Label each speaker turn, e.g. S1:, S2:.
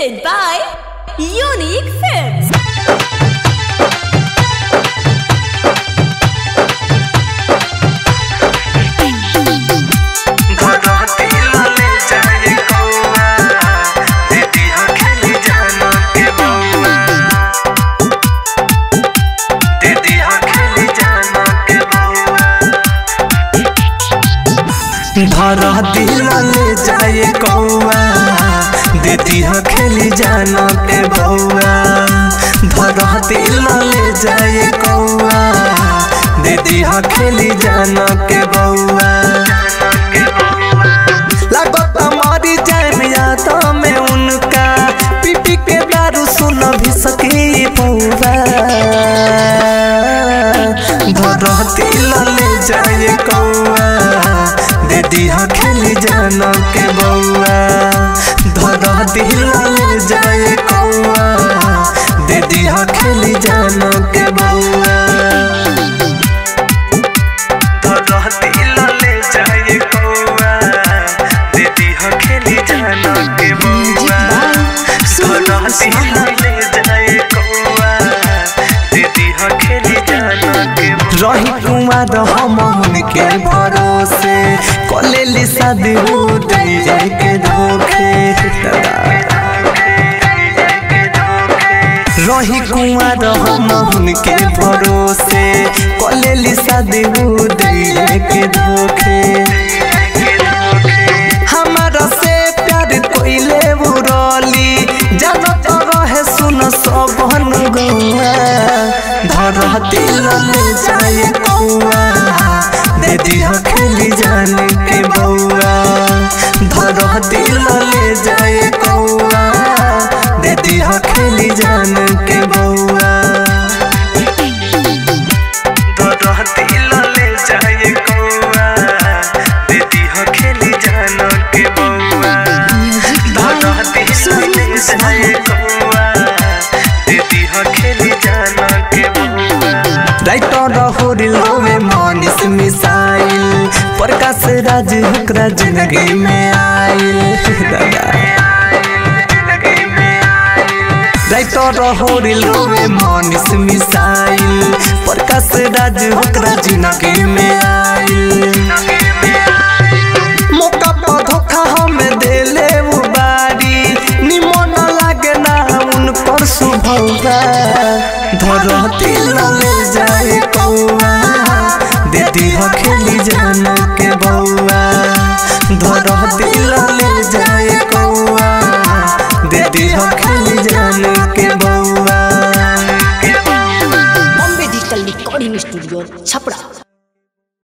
S1: presented by Unique Films.
S2: बउआ भगवती लाले जाए कौआ जानो के बउआ भगवती लाले जाए कौआ दीदी हो खेली जानो के बउआ पीपी के सुन कौआ दीदी हाँ खेली जाना के बउआ लले रही कुमार हम उनके भरोसे कलेली शादी हो के धोखे। उनके भरोसे, कलेली शादी के धोखे। हमारा से प्यार कोइले उड़ली जानत रहे सुन सब गौआ। धरती लले जाए दीदी हो खेली जाने के बउआ धरती लले जाए होरिल होवे मनीष मिसाइल प्रकाश राज हुकरा ज़िंदगी में आइल राइटर होरिल होवे मनीष मिसाइल प्रकाश राज हुकरा ज़िंदगी में आइल मौका पर धोखा हमें बउआ
S3: Bombay digital recording studio Chhapra